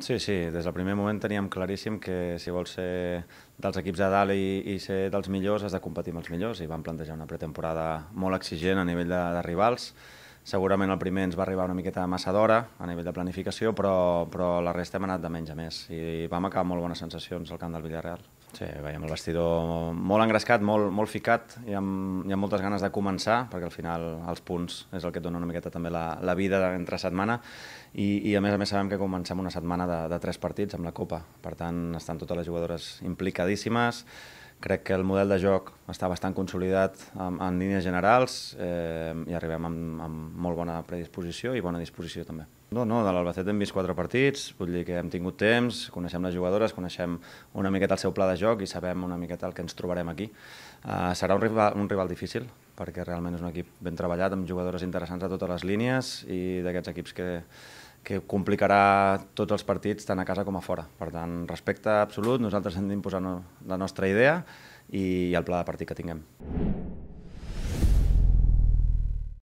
Sí, sí, des del primer moment teníem claríssim que si vols ser dels equips de dalt i, i ser dels millors has de competir amb els millors i vam plantejar una pretemporada molt exigent a nivell de, de rivals. Segurament el primer ens va arribar una miqueta massa d'hora a nivell de planificació, però, però la resta hem anat de menys a més i vam acabar molt bones sensacions al camp del Villarreal. Sí, veiem el vestidor molt engrescat, molt, molt ficat, hi ha, hi ha moltes ganes de començar, perquè al final els punts és el que et dona una miqueta també la, la vida entre setmana, i, i a més a més sabem que comencem una setmana de, de tres partits amb la Copa, per tant estan totes les jugadores implicadíssimes, crec que el model de joc està bastant consolidat en, en línies generals eh, i arribem amb, amb molt bona predisposició i bona disposició també. No, no, de l'Albacete hem vist quatre partits, vull dir que hem tingut temps, coneixem les jugadores, coneixem una miqueta el seu pla de joc i sabem una miqueta el que ens trobarem aquí. Uh, serà un rival, un rival difícil, perquè realment és un equip ben treballat, amb jugadores interessants a totes les línies i d'aquests equips que, que complicarà tots els partits tant a casa com a fora. Per tant, respecte absolut, nosaltres hem d'imposar la nostra idea i el pla de partit que tinguem.